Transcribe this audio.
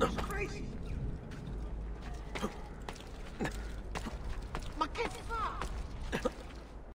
No.